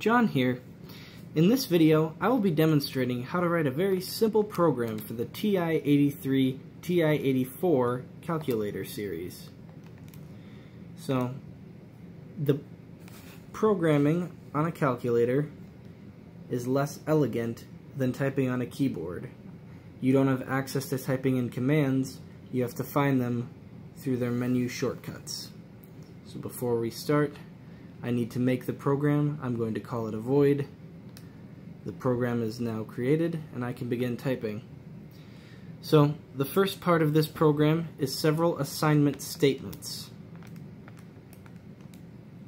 John here. In this video, I will be demonstrating how to write a very simple program for the TI-83, TI-84 calculator series. So, the programming on a calculator is less elegant than typing on a keyboard. You don't have access to typing in commands, you have to find them through their menu shortcuts. So before we start, I need to make the program. I'm going to call it a void. The program is now created and I can begin typing. So the first part of this program is several assignment statements.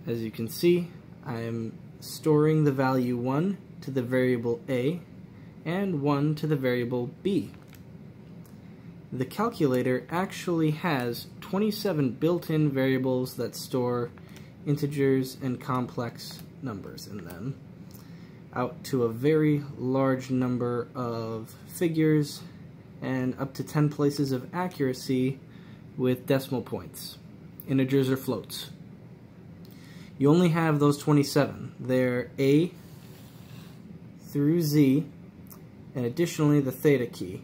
As you can see, I am storing the value 1 to the variable a and 1 to the variable b the calculator actually has 27 built-in variables that store integers and complex numbers in them out to a very large number of figures and up to 10 places of accuracy with decimal points, integers or floats. You only have those 27. They're A through Z, and additionally the theta key.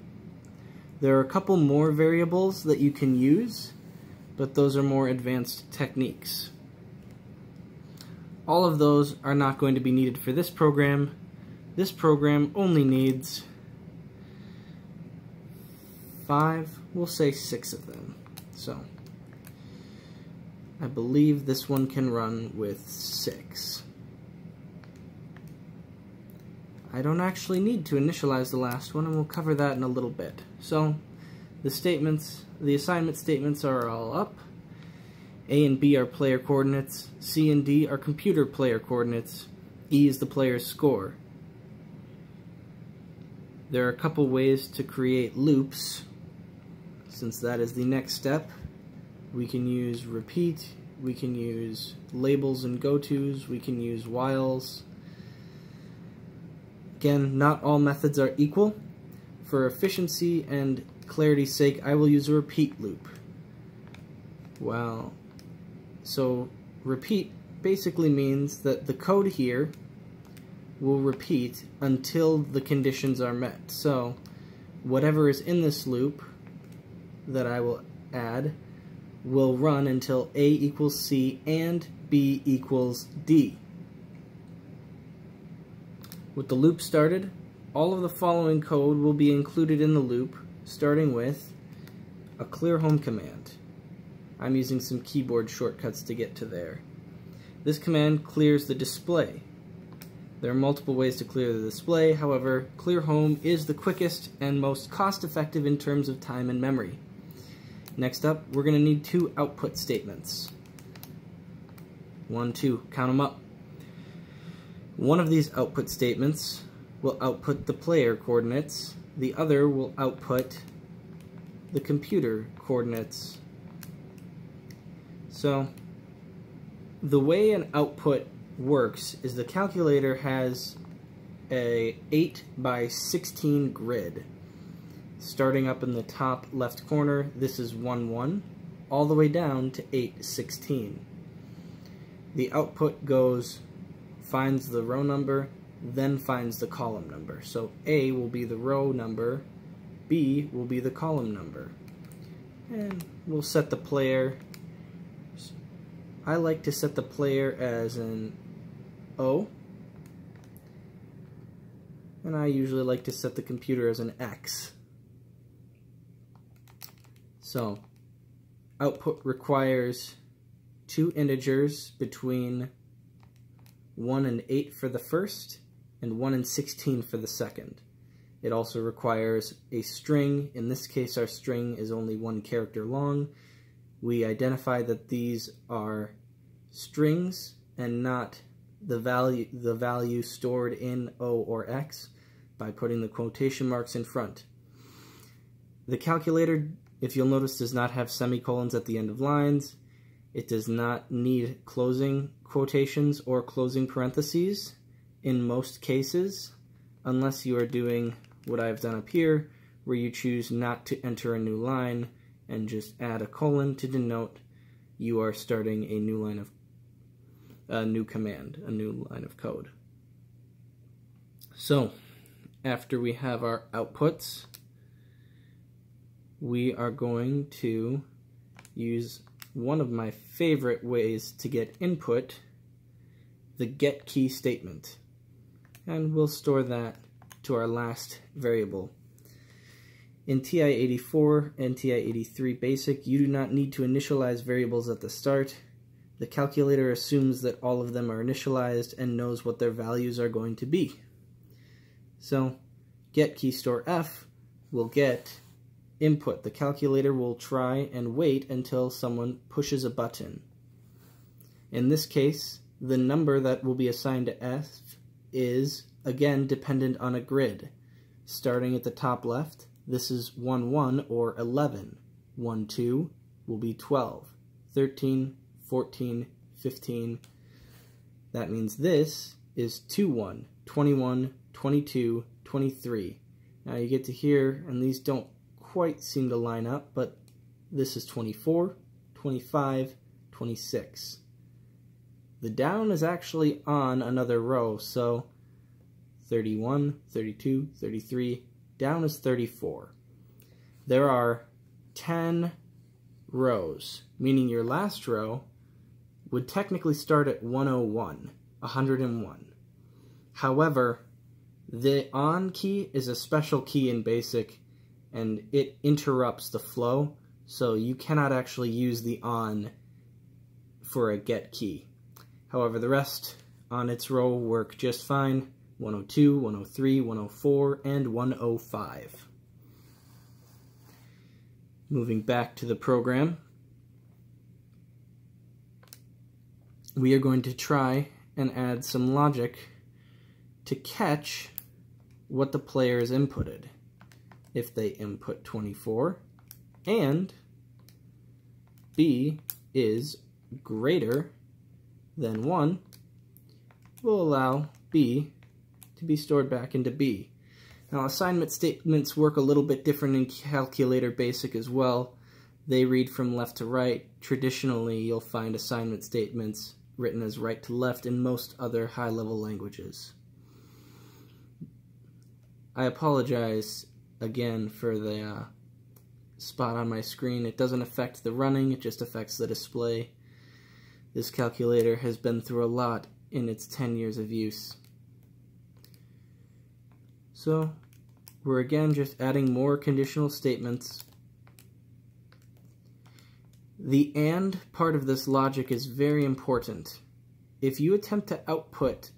There are a couple more variables that you can use, but those are more advanced techniques. All of those are not going to be needed for this program. This program only needs five, we'll say six of them. So, I believe this one can run with six. I don't actually need to initialize the last one, and we'll cover that in a little bit. So, the statements, the assignment statements are all up. A and B are player coordinates, C and D are computer player coordinates, E is the player's score. There are a couple ways to create loops. Since that is the next step, we can use repeat, we can use labels and go-tos, we can use whiles, Again, not all methods are equal. For efficiency and clarity's sake, I will use a repeat loop. Well, so repeat basically means that the code here will repeat until the conditions are met. So whatever is in this loop that I will add will run until A equals C and B equals D. With the loop started, all of the following code will be included in the loop, starting with a clear home command. I'm using some keyboard shortcuts to get to there. This command clears the display. There are multiple ways to clear the display, however, clear home is the quickest and most cost-effective in terms of time and memory. Next up, we're going to need two output statements. One, two, count them up. One of these output statements will output the player coordinates, the other will output the computer coordinates. So, the way an output works is the calculator has a 8 by 16 grid. Starting up in the top left corner, this is 1, 1, all the way down to 8, 16. The output goes finds the row number, then finds the column number. So A will be the row number, B will be the column number. And we'll set the player, I like to set the player as an O, and I usually like to set the computer as an X. So, output requires two integers between 1 and 8 for the first, and 1 and 16 for the second. It also requires a string. In this case, our string is only one character long. We identify that these are strings and not the value, the value stored in O or X by putting the quotation marks in front. The calculator, if you'll notice, does not have semicolons at the end of lines. It does not need closing quotations or closing parentheses in most cases, unless you are doing what I've done up here, where you choose not to enter a new line and just add a colon to denote you are starting a new line of a new command, a new line of code. So, after we have our outputs, we are going to use one of my favorite ways to get input, the get key statement. And we'll store that to our last variable. In TI-84 and TI-83 basic, you do not need to initialize variables at the start. The calculator assumes that all of them are initialized and knows what their values are going to be. So get key store F will get input. The calculator will try and wait until someone pushes a button. In this case, the number that will be assigned to F is, again, dependent on a grid. Starting at the top left, this is 1, 1 or 11. 1, 2 will be 12. 13, 14, 15. That means this is 2, 1, 21, 22, 23. Now you get to here, and these don't quite seem to line up, but this is 24, 25, 26. The down is actually on another row, so 31, 32, 33, down is 34. There are 10 rows, meaning your last row would technically start at 101, 101. However, the on key is a special key in BASIC and it interrupts the flow, so you cannot actually use the on for a get key. However, the rest on its row work just fine. 102, 103, 104, and 105. Moving back to the program, we are going to try and add some logic to catch what the player has inputted if they input 24 and b is greater than 1 we'll allow b to be stored back into b. Now assignment statements work a little bit different in Calculator Basic as well. They read from left to right. Traditionally, you'll find assignment statements written as right to left in most other high-level languages. I apologize again for the uh, spot on my screen. It doesn't affect the running, it just affects the display. This calculator has been through a lot in its 10 years of use. So, we're again just adding more conditional statements. The AND part of this logic is very important. If you attempt to output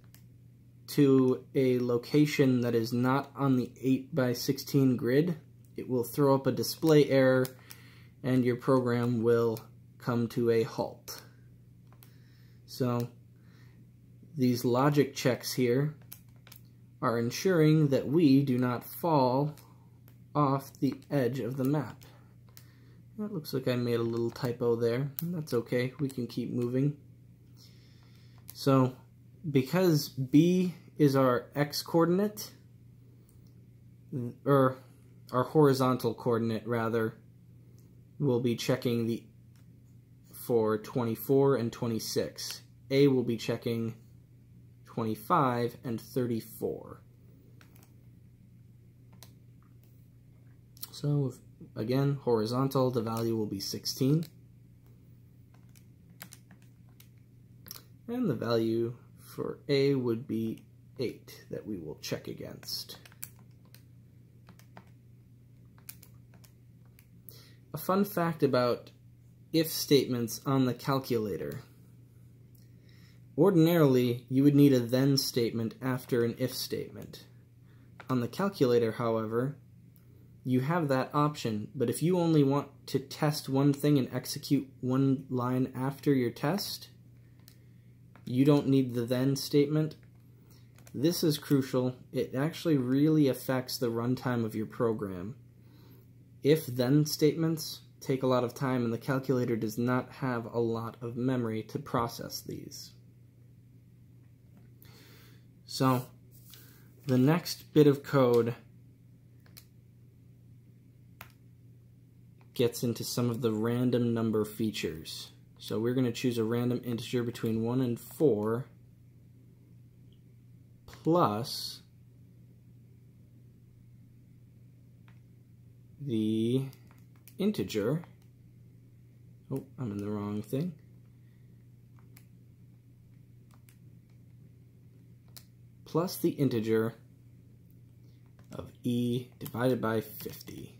to a location that is not on the 8 by 16 grid, it will throw up a display error and your program will come to a halt. So these logic checks here are ensuring that we do not fall off the edge of the map. That looks like I made a little typo there. That's okay, we can keep moving. So because B is our x coordinate, or our horizontal coordinate rather, we'll be checking the for 24 and 26. A will be checking 25 and 34. So again, horizontal, the value will be 16. And the value for A would be 8 that we will check against. A fun fact about if statements on the calculator. Ordinarily, you would need a then statement after an if statement. On the calculator, however, you have that option, but if you only want to test one thing and execute one line after your test, you don't need the then statement. This is crucial. It actually really affects the runtime of your program. If-then statements take a lot of time and the calculator does not have a lot of memory to process these. So the next bit of code gets into some of the random number features. So we're going to choose a random integer between 1 and 4 plus the integer. Oh, I'm in the wrong thing. Plus the integer of e divided by 50.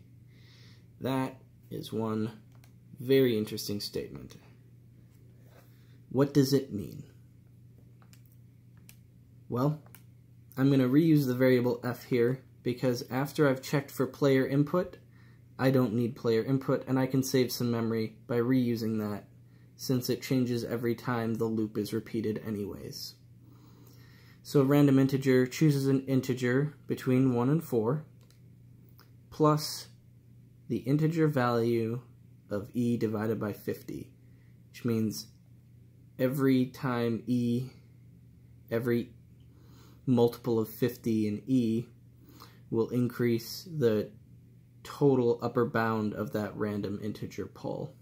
That is one very interesting statement. What does it mean? Well, I'm going to reuse the variable f here because after I've checked for player input, I don't need player input and I can save some memory by reusing that since it changes every time the loop is repeated anyways. So a random integer chooses an integer between 1 and 4 plus the integer value of e divided by 50, which means every time e, every multiple of 50 in e will increase the total upper bound of that random integer poll.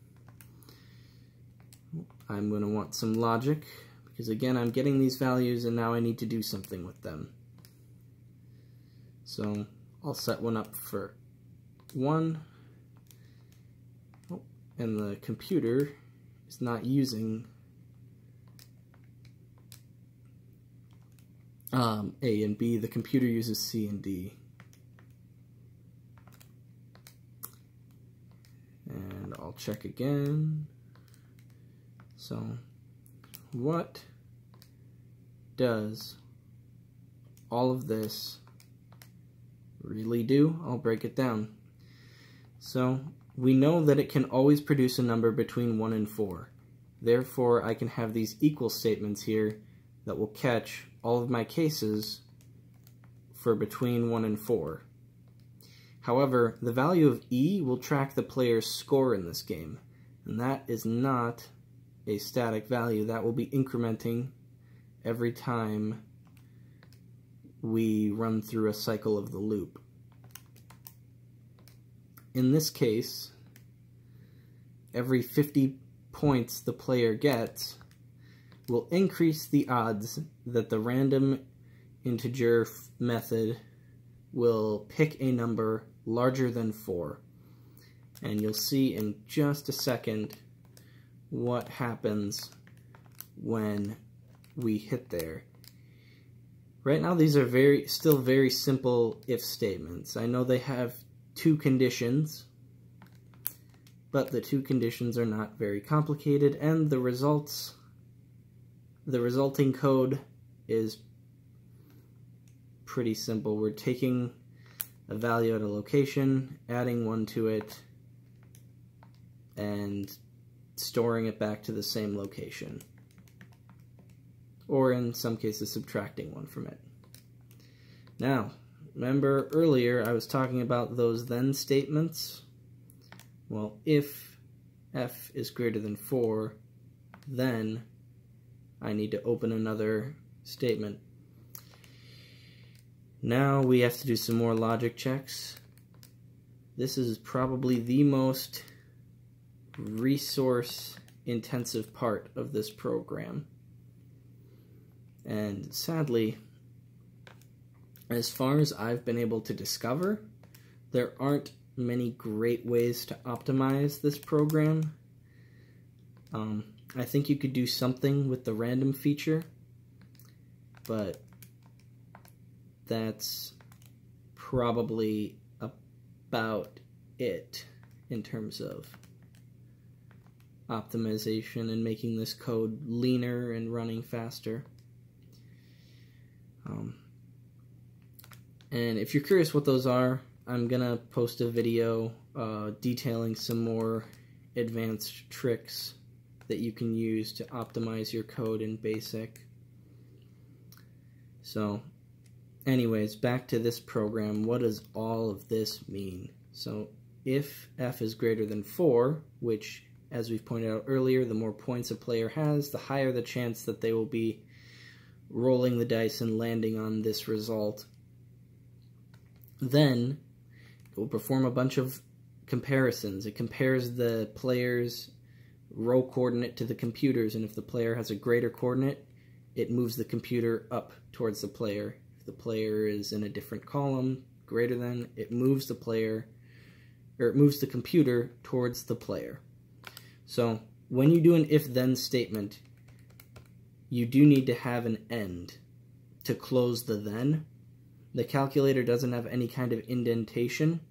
I'm going to want some logic because again I'm getting these values and now I need to do something with them. So I'll set one up for 1 oh, and the computer is not using um, A and B. The computer uses C and D. And I'll check again. So, what does all of this really do? I'll break it down. So, we know that it can always produce a number between 1 and 4. Therefore, I can have these equal statements here that will catch all of my cases for between 1 and 4. However, the value of E will track the player's score in this game, and that is not a static value. That will be incrementing every time we run through a cycle of the loop. In this case, every 50 points the player gets will increase the odds that the random integer method will pick a number larger than 4. And you'll see in just a second what happens when we hit there. Right now these are very still very simple if statements. I know they have two conditions, but the two conditions are not very complicated and the results the resulting code is pretty simple. We're taking a value at a location, adding one to it, and storing it back to the same location. Or in some cases, subtracting one from it. Now, remember earlier I was talking about those then statements? Well, if f is greater than 4, then I need to open another statement. Now we have to do some more logic checks. This is probably the most resource intensive part of this program. And sadly, as far as I've been able to discover, there aren't many great ways to optimize this program. Um, I think you could do something with the random feature, but that's probably about it in terms of optimization and making this code leaner and running faster. Um, and if you're curious what those are, I'm going to post a video uh, detailing some more advanced tricks that you can use to optimize your code in BASIC. So, anyways, back to this program. What does all of this mean? So, if f is greater than 4, which, as we've pointed out earlier, the more points a player has, the higher the chance that they will be rolling the dice and landing on this result. Then, it will perform a bunch of comparisons. It compares the player's row coordinate to the computers, and if the player has a greater coordinate, it moves the computer up towards the player. If the player is in a different column, greater than, it moves the player or it moves the computer towards the player. So when you do an if-then statement, you do need to have an end to close the then. The calculator doesn't have any kind of indentation,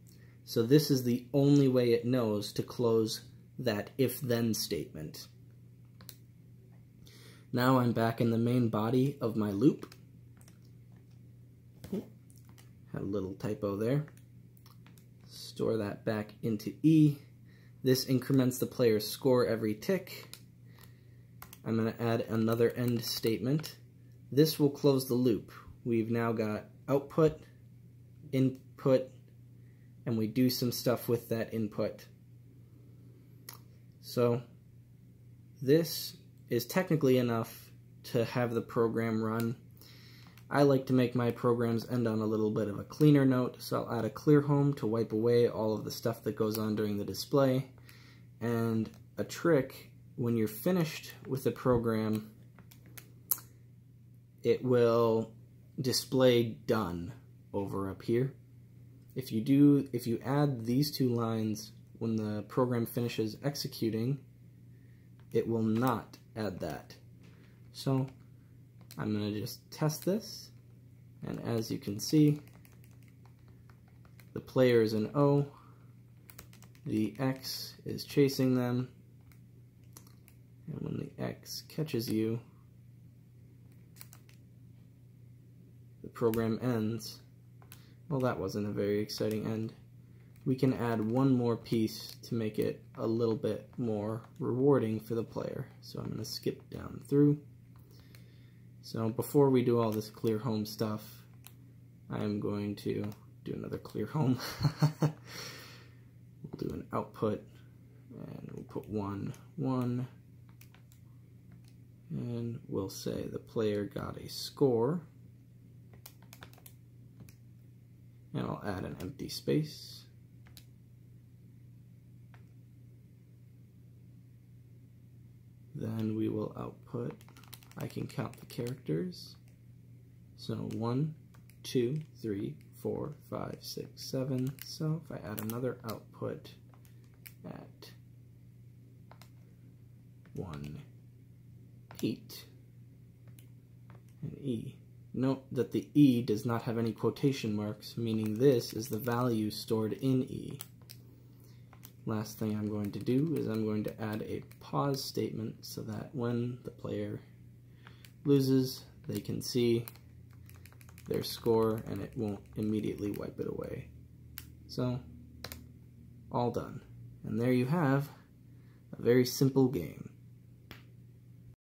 so this is the only way it knows to close that if-then statement. Now I'm back in the main body of my loop. Had a little typo there. Store that back into E. This increments the player's score every tick. I'm going to add another end statement. This will close the loop. We've now got output, input, and we do some stuff with that input. So this is technically enough to have the program run. I like to make my programs end on a little bit of a cleaner note, so I'll add a clear home to wipe away all of the stuff that goes on during the display. And a trick, when you're finished with the program, it will display done over up here. If you do, if you add these two lines when the program finishes executing, it will not add that. So I'm going to just test this, and as you can see, the player is an O, the X is chasing them, and when the X catches you, the program ends. Well, that wasn't a very exciting end we can add one more piece to make it a little bit more rewarding for the player. So I'm going to skip down through. So before we do all this clear home stuff, I'm going to do another clear home. we'll do an output and we'll put one, one, and we'll say the player got a score. And I'll add an empty space. Then we will output, I can count the characters. So one, two, three, four, five, six, seven. So if I add another output at one, eight, and E. Note that the E does not have any quotation marks, meaning this is the value stored in E. Last thing I'm going to do is I'm going to add a pause statement so that when the player loses, they can see their score and it won't immediately wipe it away. So, all done. And there you have a very simple game.